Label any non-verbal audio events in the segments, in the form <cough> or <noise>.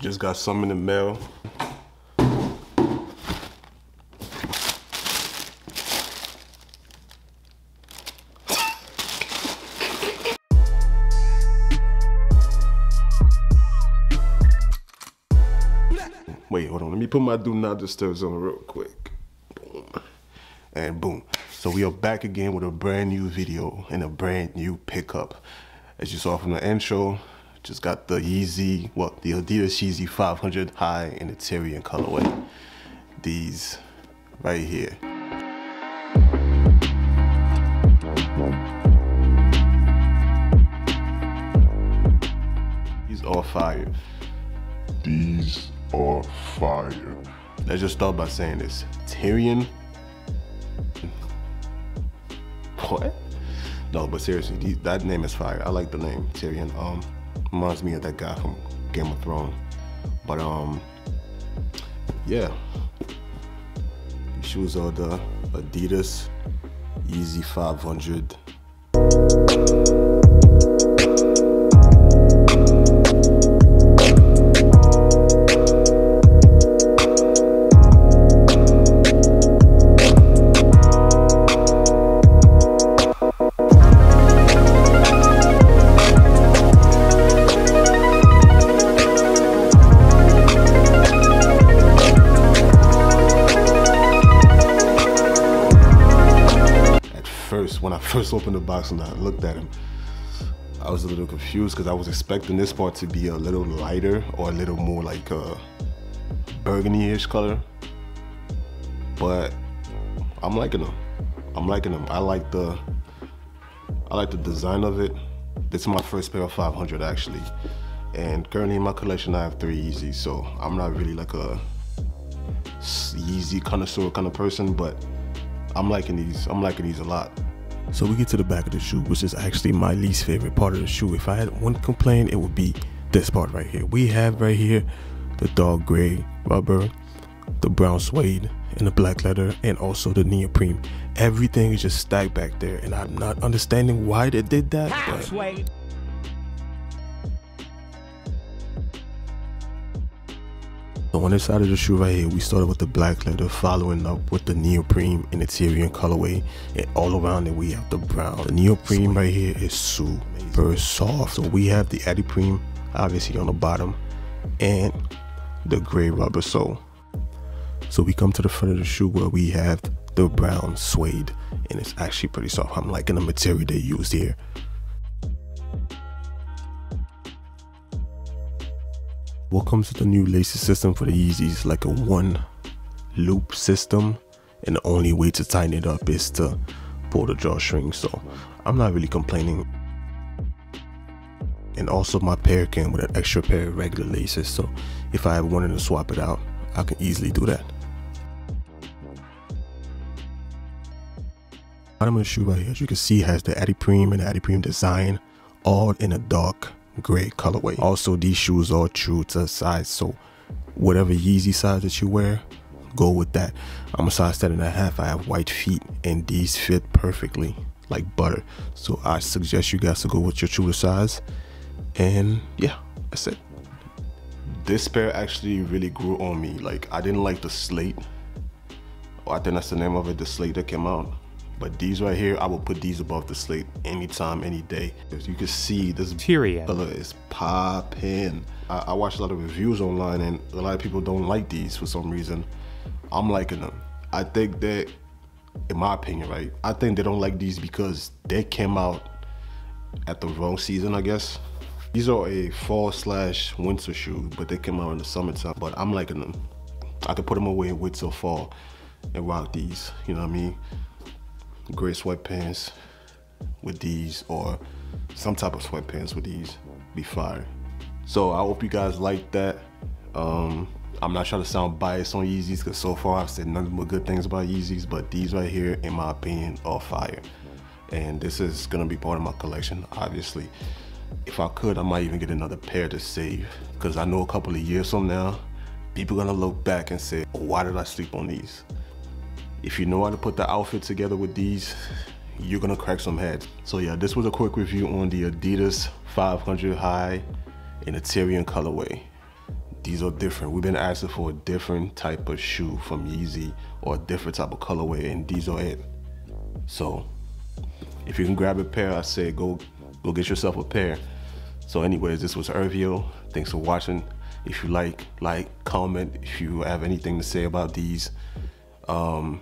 Just got some in the mail. Wait, hold on. Let me put my do not disturbs on real quick. Boom. And boom. So we are back again with a brand new video and a brand new pickup. As you saw from the intro, just got the Yeezy, well, the Adidas Yeezy 500 high in the Tyrian colorway. These right here. These are fire. These are fire. Let's just start by saying this. Tyrion. What? No, but seriously, that name is fire. I like the name Tyrion. Um, reminds me of that guy from Game of Thrones. But um, yeah. Shoes are the Adidas Yeezy 500. First, when I <laughs> first opened the box and I looked at him, I was a little confused because I was expecting this part to be a little lighter or a little more like a burgundy-ish color. But I'm liking them. I'm liking them. I like the I like the design of it. This is my first pair of 500 actually. And currently in my collection I have three Yeezys, so I'm not really like a Yeezy connoisseur kind of person, but I'm liking these. I'm liking these a lot. So we get to the back of the shoe, which is actually my least favorite part of the shoe. If I had one complaint, it would be this part right here. We have right here the dark gray rubber, the brown suede, and the black leather, and also the neoprene. Everything is just stacked back there, and I'm not understanding why they did that. but- So on this side of the shoe right here, we started with the black leather, following up with the neoprene in the Tyrian colorway, and all around it we have the brown. The neoprene right here is super soft. So we have the adiprene obviously on the bottom, and the gray rubber sole. So we come to the front of the shoe where we have the brown suede, and it's actually pretty soft. I'm liking the material they used here. What comes with the new laces system for the Yeezys like a one loop system and the only way to tighten it up is to pull the drawstring so I'm not really complaining. And also my pair came with an extra pair of regular laces so if I wanted to swap it out I can easily do that. Bottom of the shoe right here as you can see has the adiprene and the adiprene design all in a dark gray colorway. Also, these shoes are true to size, so whatever Yeezy size that you wear, go with that. I'm a size 10 and a half. I have white feet, and these fit perfectly like butter. So I suggest you guys to go with your true size. And yeah, that's it. This pair actually really grew on me. Like I didn't like the slate. Oh, I think that's the name of it, the slate that came out. But these right here, I will put these above the slate anytime, any day. As you can see, this color is popping. I, I watch a lot of reviews online and a lot of people don't like these for some reason. I'm liking them. I think that, in my opinion, right, I think they don't like these because they came out at the wrong season, I guess. These are a fall slash winter shoe, but they came out in the summertime. But I'm liking them. I could put them away in winter fall and rock these, you know what I mean? Gray sweatpants with these or some type of sweatpants with these be fire. So I hope you guys like that. Um, I'm not trying to sound biased on Yeezys because so far I've said nothing but good things about Yeezys, but these right here, in my opinion, are fire. And this is gonna be part of my collection, obviously. If I could, I might even get another pair to save because I know a couple of years from now, people gonna look back and say, oh, why did I sleep on these? If you know how to put the outfit together with these, you're gonna crack some heads. So yeah, this was a quick review on the Adidas 500 High in a Tyrian colorway. these are different. We've been asking for a different type of shoe from Yeezy or a different type of colorway, and these are it. So if you can grab a pair, I say go go get yourself a pair. So anyways, this was Hervio. Thanks for watching. If you like, like, comment. If you have anything to say about these, um,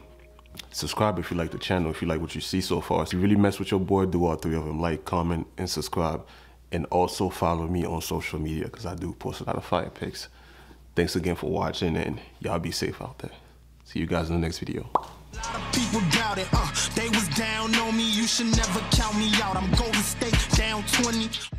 subscribe if you like the channel. If you like what you see so far. If you really mess with your boy, do all three of them. Like, comment, and subscribe. And also follow me on social media because I do post a lot of fire pics. Thanks again for watching and y'all be safe out there. See you guys in the next video. People uh, they was down on me, you should never count me out. I'm Golden State down 20.